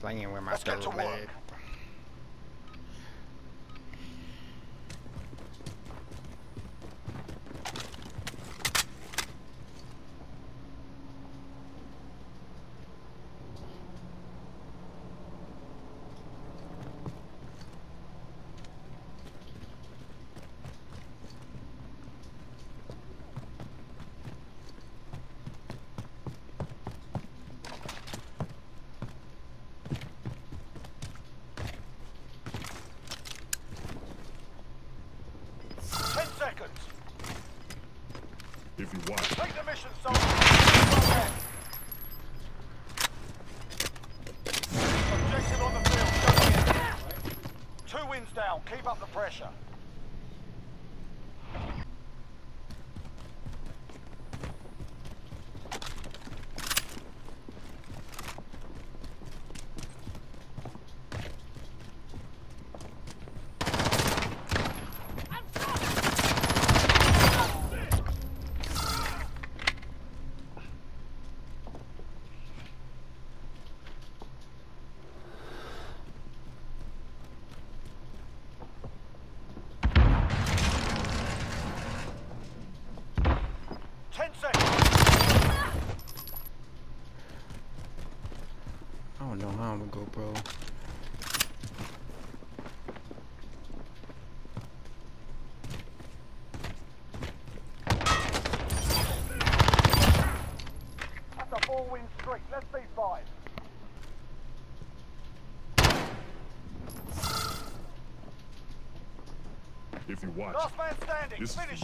playing with my Let's get to work. leg. If you want. Take the mission, soldier. Objective on the field. Two wins down. Keep up the pressure. Don't know how I'm gonna go, bro. A four-win streak. Let's be five. If you want. Last man standing. This- Finish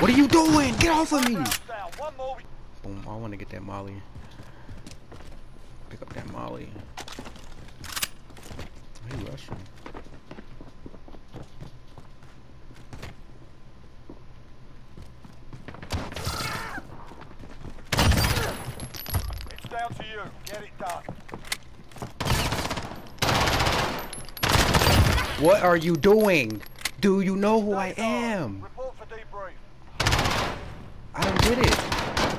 What are you doing? Get off of me! Rounds down. One more. Boom, I wanna get that molly. Pick up that molly. He rushing. It's down to you. Get it done. What are you doing? Do you know who I am? Report for debrief. I don't get it.